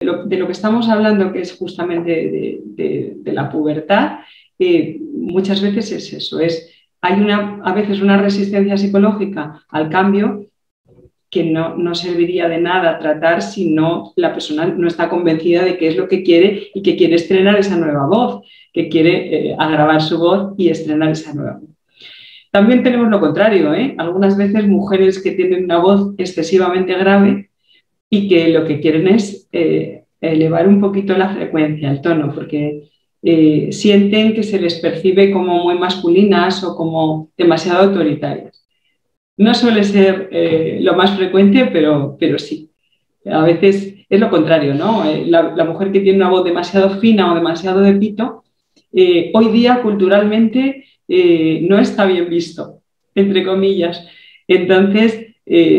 lo, que estamos hablando, que es justamente de, la pubertad, eh, muchas veces es eso, es, hay una, a veces una resistencia psicológica al cambio que no, no, serviría de nada tratar si no la persona no está convencida de qué es lo que quiere y que quiere estrenar esa nueva voz, que quiere eh, agravar su voz y estrenar esa nueva voz. También tenemos lo contrario, ¿eh? algunas veces mujeres que tienen una voz excesivamente grave y que lo que quieren es eh, elevar un poquito la frecuencia, el tono, porque sienten que se les percibe como muy masculinas o como demasiado autoritarias. No suele ser eh, lo más frecuente, pero, pero sí. A veces es lo contrario, ¿no? Eh, la, mujer que tiene una voz demasiado fina o demasiado de pito, eh, hoy día culturalmente no está bien visto, entre comillas. Entonces,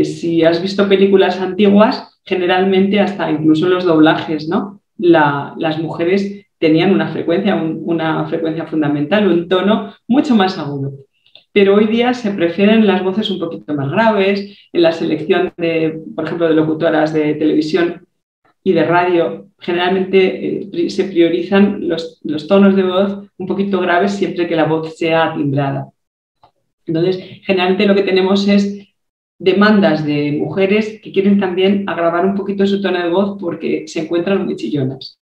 si has visto películas antiguas, generalmente hasta incluso los doblajes, ¿no? las mujeres tenían una frecuencia, una frecuencia fundamental, un tono mucho más agudo pero hoy día se prefieren las voces un poquito más graves, en la selección de, por ejemplo, de locutoras de televisión y de radio, generalmente eh, se priorizan los, tonos de voz un poquito graves siempre que la voz sea timbrada. Entonces, generalmente lo que tenemos es demandas de mujeres que quieren también agravar un poquito su tono de voz porque se encuentran muy chillonas.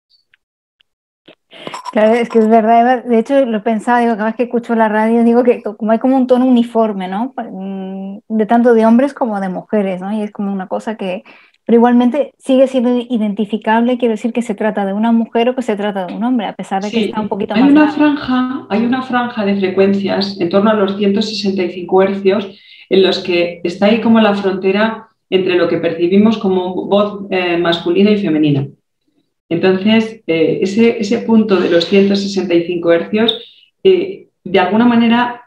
Claro, es que es verdad, de hecho lo pensaba, digo, cada vez que escucho la radio, digo que como hay como un tono uniforme, ¿no? Mm, de tanto de hombres como de mujeres, ¿no? Y es como una cosa que, pero igualmente sigue siendo identificable, quiero decir que se trata de una mujer o que se trata de un hombre, a pesar de que está un poquito hay más... Una franja, hay una franja de frecuencias en torno a los 165 hercios en los que está ahí como la frontera entre lo que percibimos como voz eh, masculina y femenina. Entonces, eh, ese, punto de los 165 hercios, eh, de alguna manera,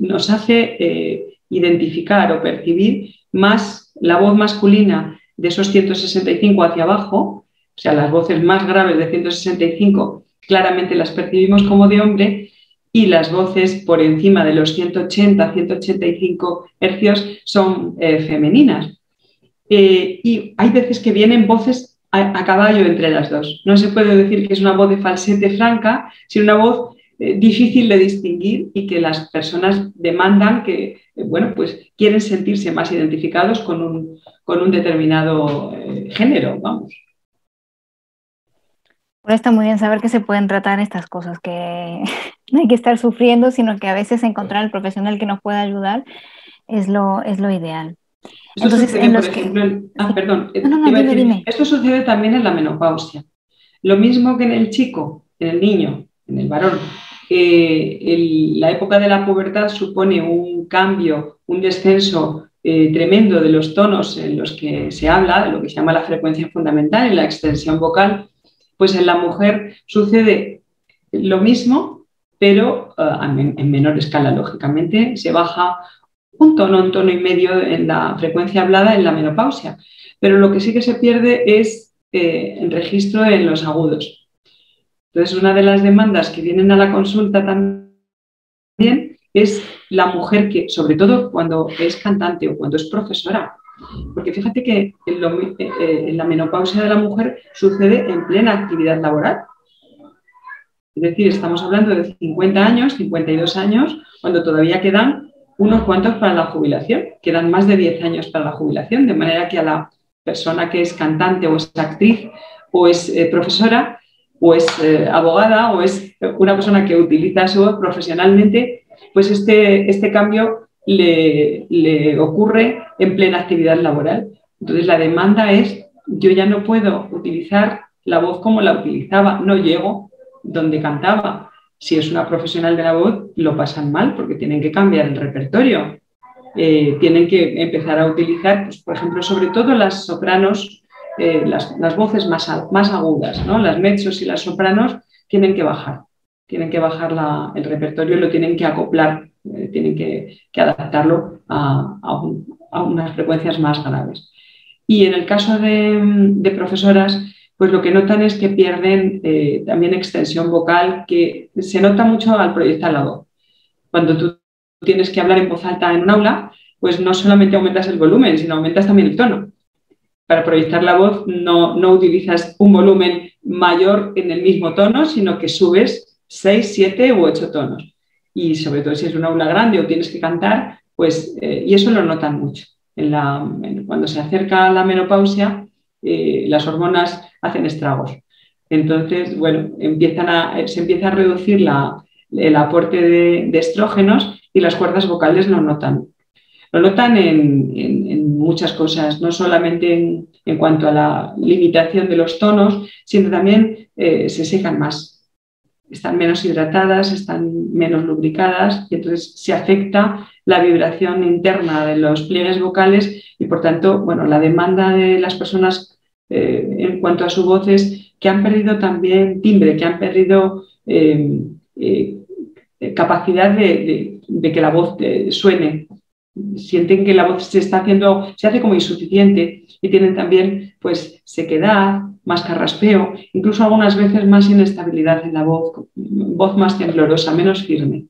nos hace identificar o percibir más la voz masculina de esos 165 hacia abajo, o sea, las voces más graves de 165 claramente las percibimos como de hombre y las voces por encima de los 180, 185 hercios son femeninas. y hay veces que vienen voces a, caballo entre las dos. No se puede decir que es una voz de falsete franca, sino una voz eh, difícil de distinguir y que las personas demandan que, eh, bueno, pues quieren sentirse más identificados con un, con un determinado eh, género, vamos. Está muy bien saber que se pueden tratar estas cosas, que no hay que estar sufriendo, sino que a veces encontrar el profesional que nos pueda ayudar es lo, es lo ideal. Esto sucede, por ejemplo, ah, perdón, esto sucede también en la menopausia. Lo mismo que en el chico, en el niño, en el varón. la época de la pubertad supone un cambio, un descenso eh, tremendo de los tonos en los que se habla, de lo que se llama la frecuencia fundamental y la extensión vocal, pues en la mujer sucede lo mismo, pero eh, en menor escala, lógicamente, se baja un tono, un tono y medio en la frecuencia hablada en la menopausia. Pero lo que sí que se pierde es eh, el registro en los agudos. Entonces, una de las demandas que vienen a la consulta también es la mujer que, sobre todo cuando es cantante o cuando es profesora, porque fíjate que eh, la menopausia de la mujer sucede en plena actividad laboral. Es decir, estamos hablando de 50 años, 52 años, cuando todavía quedan unos cuantos para la jubilación. Quedan más de 10 años para la jubilación, de manera que a la persona que es cantante o es actriz o es eh, profesora o es eh, abogada o es una persona que utiliza su voz profesionalmente, pues este, este cambio le, le ocurre en plena actividad laboral. Entonces la demanda es, yo ya no puedo utilizar la voz como la utilizaba, no llego donde cantaba, si es una profesional de la voz, lo pasan mal porque tienen que cambiar el repertorio. Eh, tienen que empezar a utilizar, pues, por ejemplo, sobre todo las sopranos, eh, las, voces más, más agudas, ¿no? las mezzos y las sopranos tienen que bajar, tienen que bajar el repertorio, lo tienen que acoplar, eh, tienen que, adaptarlo a, unas frecuencias más graves. Y en el caso de, de profesoras, pues lo que notan es que pierden eh, también extensión vocal, que se nota mucho al proyectar la voz. Cuando tú tienes que hablar en voz alta en un aula, pues no solamente aumentas el volumen, sino aumentas también el tono. para proyectar la voz no, no utilizas un volumen mayor en el mismo tono, sino que subes 6, 7 u 8 tonos. Y sobre todo si es una aula grande o tienes que cantar, pues, eh, y eso lo notan mucho. Cuando se acerca la menopausia, eh, las hormonas hacen estragos. Entonces, bueno, empiezan a, se empieza a reducir la, el aporte de, estrógenos y las cuerdas vocales lo notan. Lo notan en, muchas cosas, no solamente en, cuanto a la limitación de los tonos, sino también eh, se secan más, están menos hidratadas, están menos lubricadas y entonces se afecta la vibración interna de los pliegues vocales y por tanto, bueno, la demanda de las personas eh, en cuanto a su voz es que han perdido también timbre, que han perdido eh, capacidad de, que la voz suene sienten que la voz se está haciendo, se hace como insuficiente y tienen también pues sequedad, más carraspeo, incluso algunas veces más inestabilidad en la voz, voz más temblorosa, menos firme.